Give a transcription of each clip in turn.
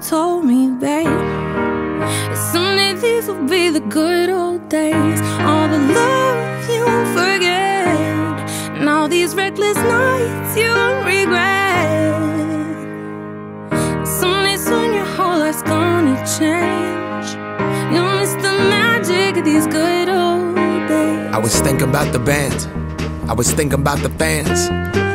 told me, babe. Someday these will be the good old days. All the love you forget, and all these reckless nights you regret. Someday soon your whole life's gonna change. You'll miss the magic of these good old days. I was thinking about the band. I was thinking about the fans.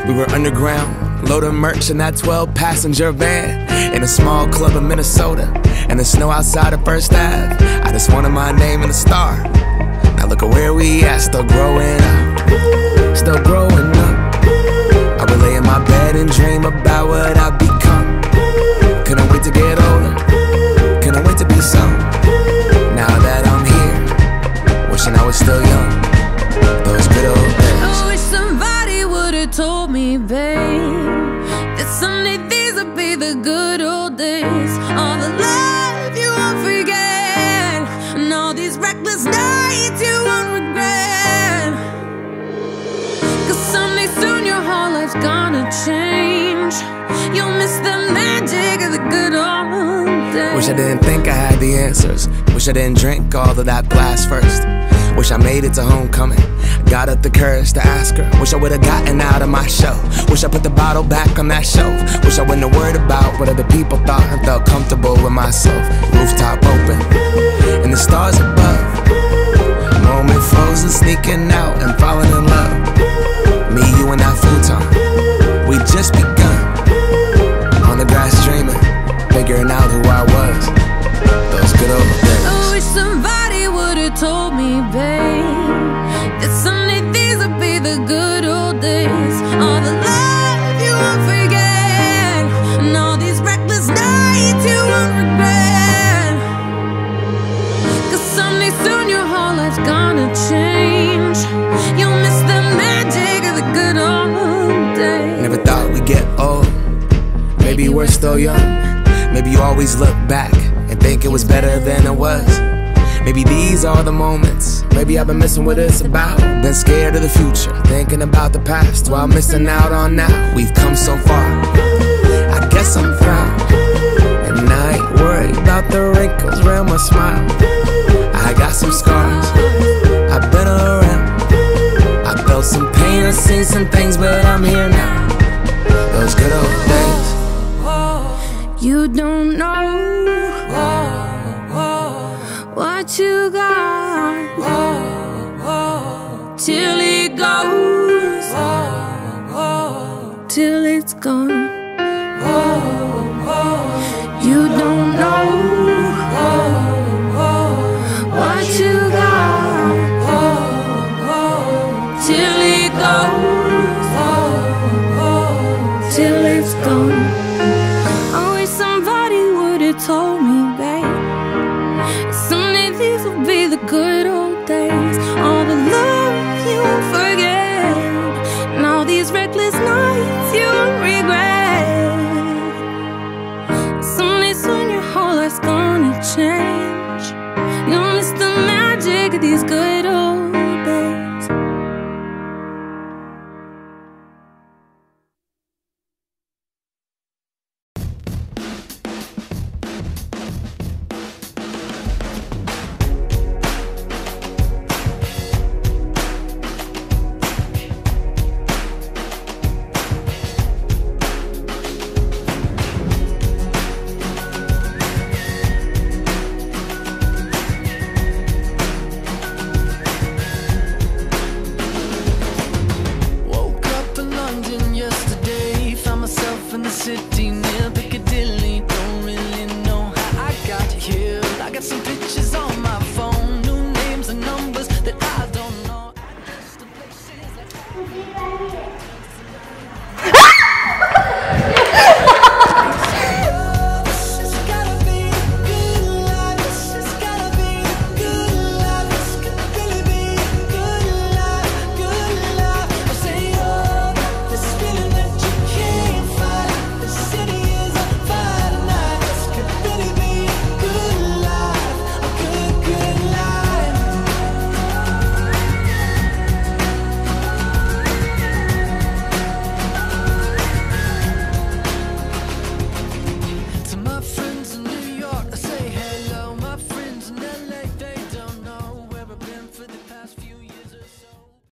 We were underground, loading merch in that 12 passenger van. In a small club in Minnesota, and the snow outside of First Ave. I just wanted my name in the star. Now look at where we at, still growing up. Still growing up. I would lay in my bed and dream about these reckless nights you won't regret. Cause someday soon your whole life's gonna change. You'll miss the magic of the good old days. Wish I didn't think I had the answers. Wish I didn't drink all of that glass first. Wish I made it to homecoming. Got up the courage to ask her. Wish I would've gotten out of my show. Wish I put the bottle back on that shelf. Wish I wouldn't have worried about what other people thought and felt comfortable with myself. Rooftop open, the stars above. Moment frozen, sneaking out and falling in love. Me, you, and that futon. We just begun. On the grass dreaming, figuring out who I was. Those good old days. I wish somebody would've told me, babe, that someday these would be the good old days. Gonna change. You'll miss the magic of the good old days. Never thought we'd get old. Maybe we're still young. Maybe you always look back and think it was better than it was. Maybe these are the moments. Maybe I've been missing what it's about. Been scared of the future, thinking about the past while missing out on now. We've come so far. I guess I'm proud. And I ain't worried about the wrinkles around my smile. I got some scars. Till it's gone. You don't know what you got till it goes, till it's gone. I wish somebody would've told me, gonna got some